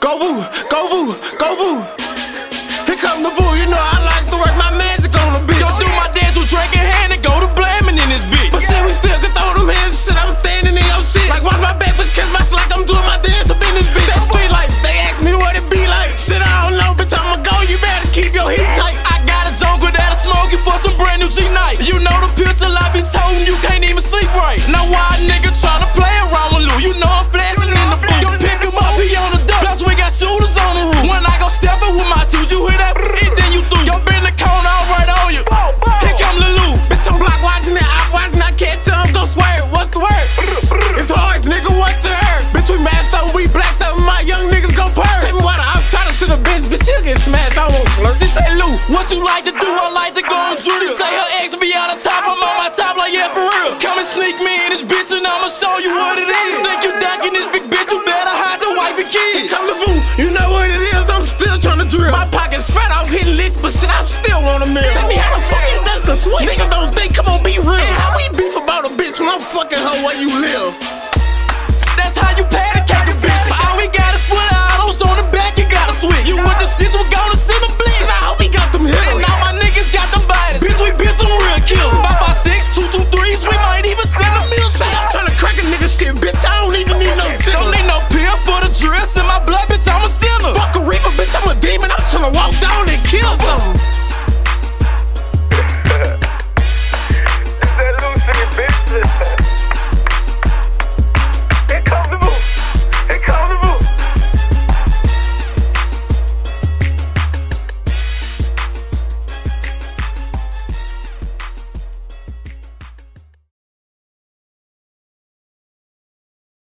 Go woo, go woo, go woo. Here come the boo, you know. What you like to do, I like to go and drill. She say her ex be on the top, I'm on my top, like yeah, for real. Come and sneak me in this bitch and I'ma show you what it is. Think you ducking this big bitch, you better hide the wife and kids. Come to food, you know what it is, I'm still trying to drill. My pocket's fat, I'm hitting licks, but shit, I still want a meal. Tell me how the fuck you duck a switch? Nigga don't think, come on, be real. And how we beef about a bitch when I'm fucking her where you live? That's how you pay the cake, bitch. But all